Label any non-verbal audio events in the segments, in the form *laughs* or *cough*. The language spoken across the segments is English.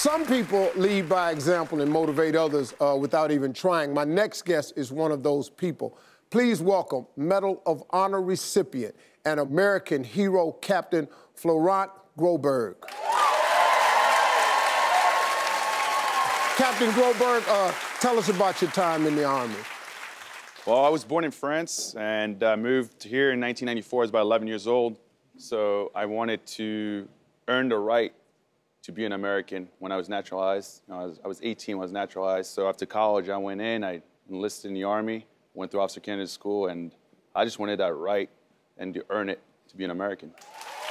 Some people lead by example and motivate others uh, without even trying. My next guest is one of those people. Please welcome Medal of Honor recipient and American hero Captain Florent Groberg. Captain Groberg, uh, tell us about your time in the Army. Well, I was born in France and uh, moved here in 1994. I was about 11 years old. So I wanted to earn the right to be an American when I was naturalized. You know, I, was, I, was, 18 when I was naturalized. So after college, I went in, I enlisted in the Army, went through officer candidate school, and I just wanted that right and to earn it to be an American.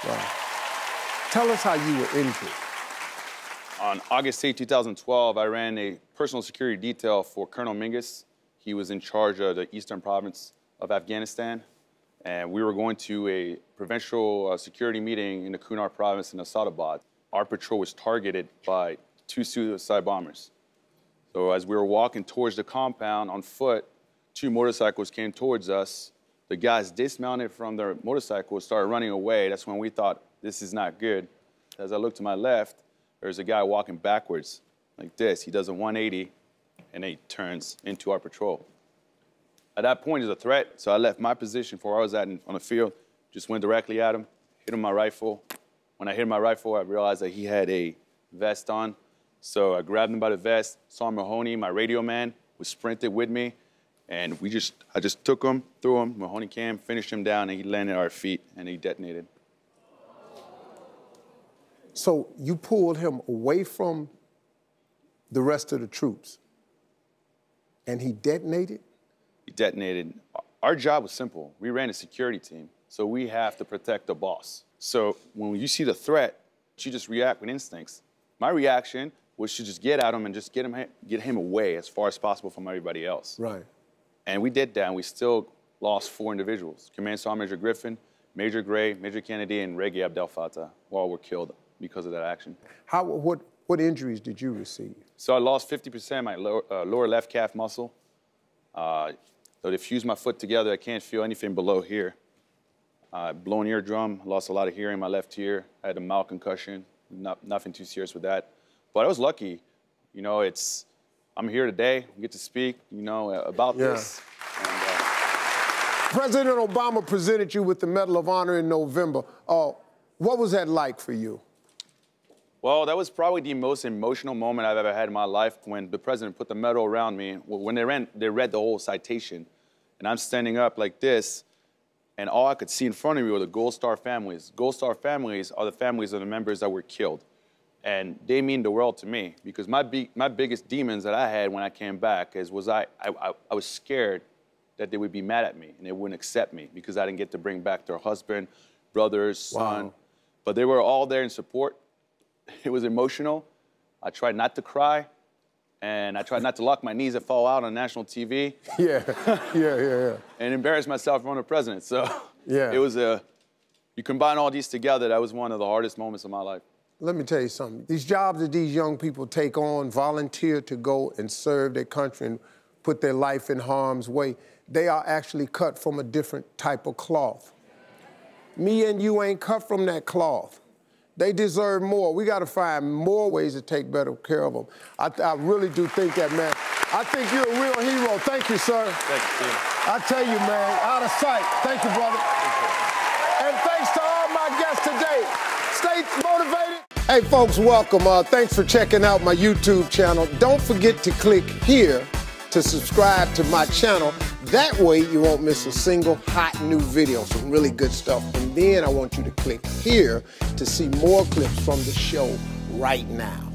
Wow. Tell us how you were injured. On August 8, 2012, I ran a personal security detail for Colonel Mingus. He was in charge of the eastern province of Afghanistan. And we were going to a provincial uh, security meeting in the Kunar province in Asadabad our patrol was targeted by two suicide bombers. So as we were walking towards the compound on foot, two motorcycles came towards us. The guys dismounted from their motorcycles, started running away. That's when we thought, this is not good. As I looked to my left, there's a guy walking backwards like this. He does a 180, and he turns into our patrol. At that point, there's a threat, so I left my position for where I was at on the field, just went directly at him, hit him with my rifle, when I hit my rifle, I realized that he had a vest on. So I grabbed him by the vest, saw Mahoney, my radio man, was sprinted with me. And we just, I just took him, threw him, Mahoney came, finished him down, and he landed at our feet, and he detonated. So you pulled him away from the rest of the troops, and he detonated? He detonated. Our job was simple. We ran a security team, so we have to protect the boss. So when you see the threat, you just react with instincts. My reaction was to just get at him and just get him, get him away as far as possible from everybody else. Right. And we did that, and we still lost four individuals. Command Sergeant Major Griffin, Major Gray, Major Kennedy, and Reggie Abdel Fattah all were killed because of that action. How, what, what injuries did you receive? So I lost 50% of my lower, uh, lower left calf muscle. Uh, so they fused my foot together. I can't feel anything below here. Uh, blown eardrum, lost a lot of hearing in my left ear. I had a mild concussion, not, nothing too serious with that. But I was lucky. You know, it's, I'm here today, we get to speak, you know, about yeah. this. And, uh, President Obama presented you with the Medal of Honor in November. Uh, what was that like for you? Well, that was probably the most emotional moment I've ever had in my life when the president put the medal around me. When they, ran, they read the whole citation, and I'm standing up like this, and all I could see in front of me were the Gold Star families. Gold Star families are the families of the members that were killed. And they mean the world to me because my, be- my biggest demons that I had when I came back is was I, I, I was scared that they would be mad at me and they wouldn't accept me because I didn't get to bring back their husband, brothers, son. Wow. But they were all there in support. *laughs* It was emotional. I tried not to cry and I tried not to lock my knees and fall out on national TV. *laughs* Yeah, yeah, yeah, yeah. and embarrass myself in front of the president. So *laughs* yeah. it was a, you combine all these together, that was one of the hardest moments of my life. Let me tell you something. These jobs that these young people take on, volunteer to go and serve their country and put their life in harm's way, they are actually cut from a different type of cloth. Me and you ain't cut from that cloth. They deserve more. We got to find more ways to take better care of them. I, I, really do think that, man. I think you're a real hero. Thank you, sir. Thank you, Steve. I tell you, man, out of sight. Thank you, brother. And thanks to all my guests today. Stay motivated. Hey, folks, welcome. Uh, thanks for checking out my YouTube channel. Don't forget to click here to subscribe to my channel. That way you won't miss a single hot new video, some really good stuff. And then I want you to click here to see more clips from the show right now.